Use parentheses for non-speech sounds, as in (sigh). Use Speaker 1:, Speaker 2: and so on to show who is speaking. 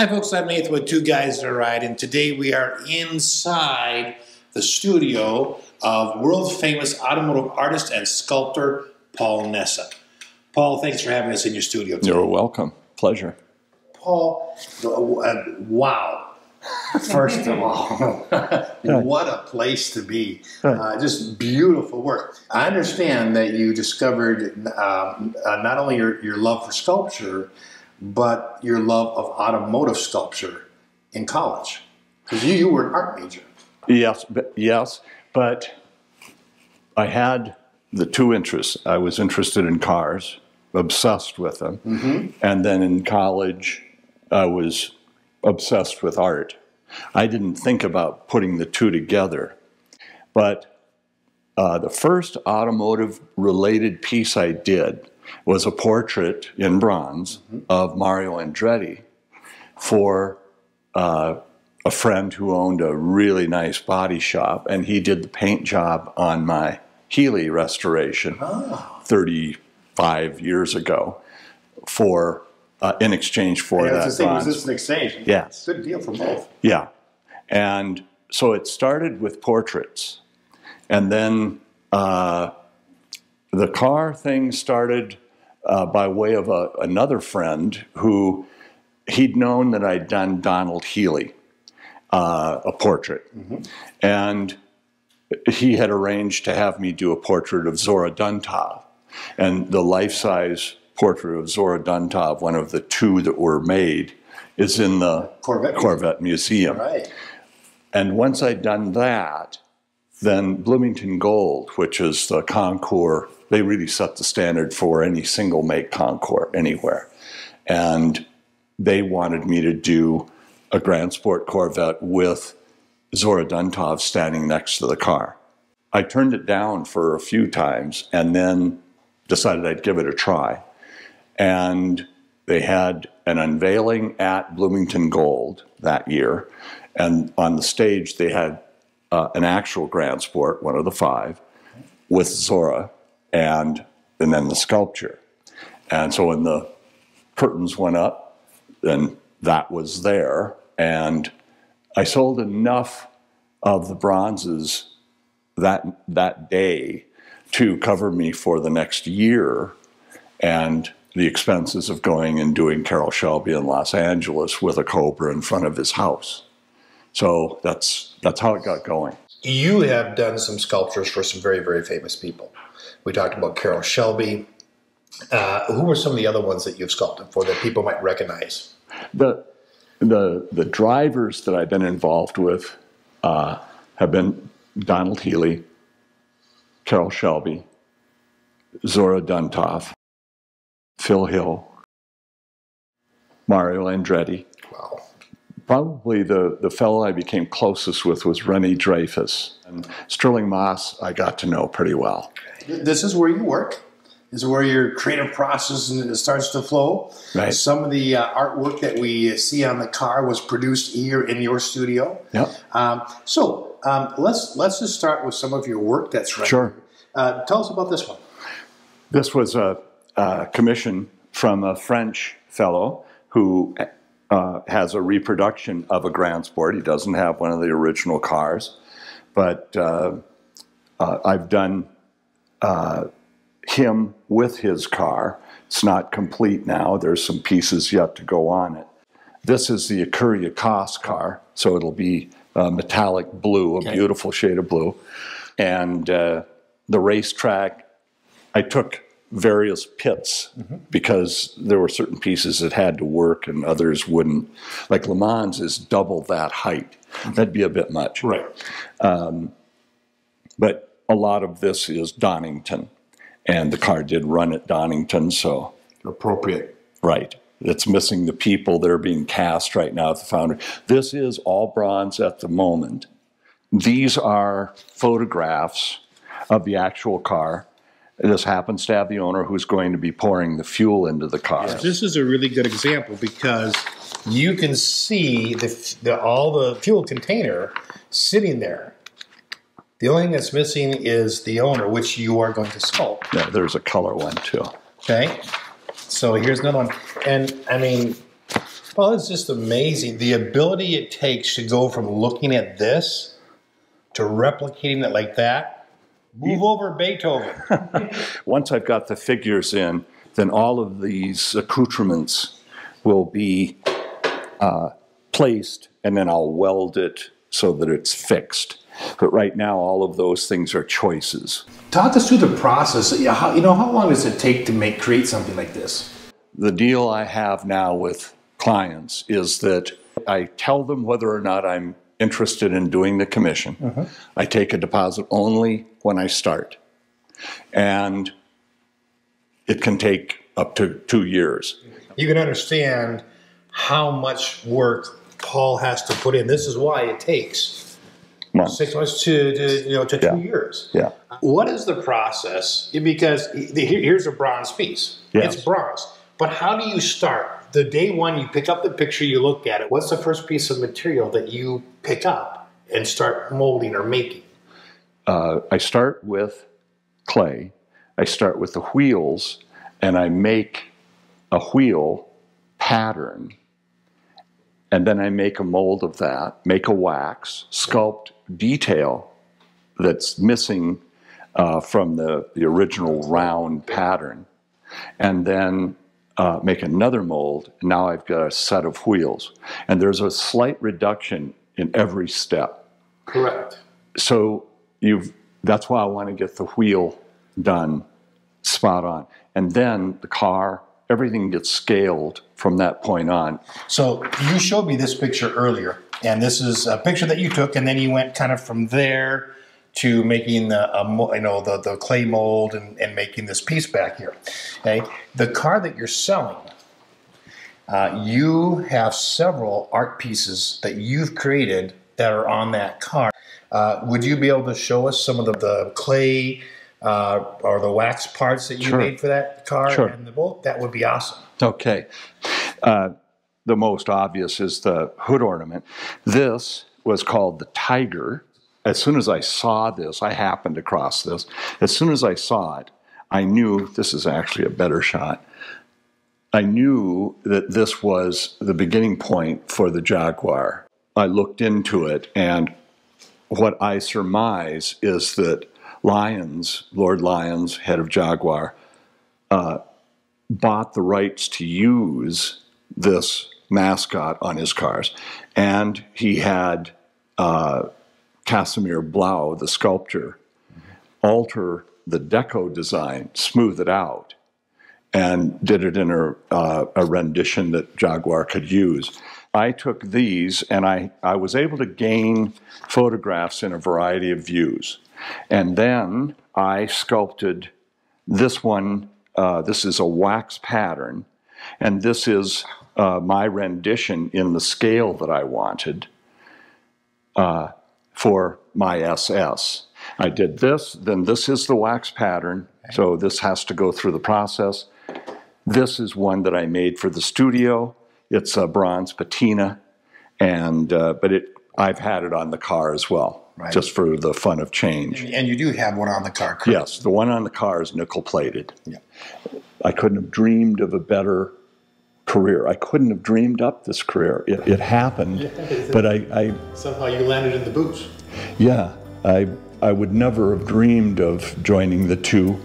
Speaker 1: Hi, folks. I'm Nathan with Two Guys in a Ride, and today we are inside the studio of world famous automotive artist and sculptor Paul Nesse. Paul, thanks for having us in your studio today.
Speaker 2: You're welcome. Pleasure.
Speaker 1: Paul, uh, wow. First of all, (laughs) what a place to be. Uh, just beautiful work. I understand that you discovered um, uh, not only your, your love for sculpture, but your love of automotive sculpture in college. Because you, you were an art major.
Speaker 2: Yes, but, yes, but I had the two interests. I was interested in cars, obsessed with them,
Speaker 1: Mm-hmm.
Speaker 2: and then in college, I was obsessed with art. I didn't think about putting the two together, but uh, the first automotive related piece I did was a portrait in bronze of Mario Andretti for uh, a friend who owned a really nice body shop, and he did the paint job on my Healey restoration 35 years ago for uh, in exchange for
Speaker 1: Yeah,
Speaker 2: that
Speaker 1: that's the same. Was this an exchange?
Speaker 2: Yes.
Speaker 1: Good deal for both.
Speaker 2: Yeah. And so it started with portraits. And then uh, the car thing started uh, by way of a, another friend who he'd known that I'd done Donald Healey, uh, a portrait. And he had arranged to have me do a portrait of Zora Duntov. And the life size portrait of Zora Duntov, one of the two that were made, is in the
Speaker 1: Corvette.
Speaker 2: Corvette Museum.
Speaker 1: Right.
Speaker 2: And once I'd done that, then Bloomington Gold, which is the Concours, they really set the standard for any single make Concours anywhere. And they wanted me to do a Grand Sport Corvette with Zora Duntov standing next to the car. I turned it down for a few times and then decided I'd give it a try. And they had an unveiling at Bloomington Gold that year. And on the stage, they had uh, an actual Grand Sport, one of the five, with Zora and, and then the sculpture. And so when the curtains went up, then that was there. And I sold enough of the bronzes that, that day to cover me for the next year and the expenses of going and doing Carroll Shelby in Los Angeles with a Cobra in front of his house. So that's, that's how it got going.
Speaker 1: You have done some sculptures for some very, very famous people. We talked about Carroll Shelby. Uh, who were some of the other ones that you've sculpted for that people might recognize?
Speaker 2: the the the drivers that I've been involved with uh, have been Donald Healey, Carroll Shelby, Zora Duntov, Phil Hill, Mario Andretti.
Speaker 1: Wow.
Speaker 2: Probably the, the fellow I became closest with was René Dreyfus. And Stirling Moss I got to know pretty well.
Speaker 1: This is where you work. This is where your creative process starts to flow.
Speaker 2: Right.
Speaker 1: Some of the uh, artwork that we see on the car was produced here in your studio.
Speaker 2: Yep.
Speaker 1: Um, so um, let's let's just start with some of your work that's right.
Speaker 2: Sure.
Speaker 1: Uh, tell us about this one.
Speaker 2: This was a, a commission from a French fellow who uh, has a reproduction of a Grand Sport. He doesn't have one of the original cars, but uh, uh, I've done uh, him with his car. It's not complete now. There's some pieces yet to go on it. This is the Ecurie Ecosse car, so it'll be uh, metallic blue, a
Speaker 1: Okay.
Speaker 2: beautiful shade of blue. And uh, the racetrack, I took various pits mm-hmm. because there were certain pieces that had to work and others wouldn't. Like Le Mans is double that height. Mm-hmm. That'd be a bit much.
Speaker 1: Right.
Speaker 2: Um, but a lot of this is Donington, and the car did run at Donington, so
Speaker 1: Appropriate.
Speaker 2: right. It's missing the people that are being cast right now at the foundry. This is all bronze at the moment. These are photographs of the actual car. This happens to have the owner who's going to be pouring the fuel into the car.
Speaker 1: This is a really good example because you can see the, the all the fuel container sitting there. The only thing that's missing is the owner, which you are going to sculpt.
Speaker 2: Yeah, there's a color one too.
Speaker 1: Okay. So here's another one. And I mean, Well, it's just amazing the ability it takes to go from looking at this to replicating it like that. Move over Beethoven. (laughs)
Speaker 2: Once I've got the figures in, then all of these accoutrements will be uh, placed, and then I'll weld it so that it's fixed. But right now, all of those things are choices.
Speaker 1: Talk us through the process. You know, how, you know, how long does it take to make create something like this?
Speaker 2: The deal I have now with clients is that I tell them whether or not I'm interested in doing the commission.
Speaker 1: Uh-huh.
Speaker 2: I take a deposit only when I start. And it can take up to two years.
Speaker 1: You can understand how much work Paul has to put in. This is why it takes
Speaker 2: Months.
Speaker 1: six months to, to you know to
Speaker 2: Yeah.
Speaker 1: two years.
Speaker 2: Yeah.
Speaker 1: What is the process? Because here's a bronze piece.
Speaker 2: Yes.
Speaker 1: It's bronze. But how do you start? The day one you pick up the picture, you look at it. What's the first piece of material that you pick up and start molding or making?
Speaker 2: Uh, I start with clay, I start with the wheels, and I make a wheel pattern. And then I make a mold of that, make a wax, sculpt detail that's missing uh, from the, the original round pattern, and then uh, make another mold. Now I've got a set of wheels. And there's a slight reduction in every step
Speaker 1: Correct.
Speaker 2: so you've that's why I want to get the wheel done spot on. And then the car, everything gets scaled from that point on.
Speaker 1: So you showed me this picture earlier, and this is a picture that you took, and then you went kind of from there to making the mo- you know the, the clay mold and, and making this piece back here. Okay, the car that you're selling, uh, you have several art pieces that you've created that are on that car. Uh, would you be able to show us some of the, the clay uh, or the wax parts that you
Speaker 2: Sure.
Speaker 1: made for that car
Speaker 2: Sure.
Speaker 1: and the boat? That would be awesome.
Speaker 2: Okay. Uh, the most obvious is the hood ornament. This was called the Tiger. As soon as I saw this, I happened across this. As soon as I saw it, I knew this is actually a better shot. I knew that this was the beginning point for the Jaguar. I looked into it, and what I surmise is that Lyons, Lord Lyons, head of Jaguar, bought the rights to use this mascot on his cars. And he had uh, Casimir Blau, the sculptor, alter the deco design, smooth it out, and did it in a, uh, a rendition that Jaguar could use. I took these and I, I was able to gain photographs in a variety of views. And then I sculpted this one, uh, this is a wax pattern, and this is uh, my rendition in the scale that I wanted uh, for my SS. I did this, then this is the wax pattern, so this has to go through the process. This is one that I made for the studio. It's a bronze patina, and uh, but it I've had it on the car as well,
Speaker 1: Right.
Speaker 2: just for the fun of change.
Speaker 1: And you do have one on the car, correct?
Speaker 2: Yes, the one on the car is nickel plated.
Speaker 1: Yeah.
Speaker 2: I couldn't have dreamed of a better career. I couldn't have dreamed up this career. It, it happened, (laughs) but I, I,
Speaker 1: Somehow you landed in the boots.
Speaker 2: Yeah, I, I would never have dreamed of joining the two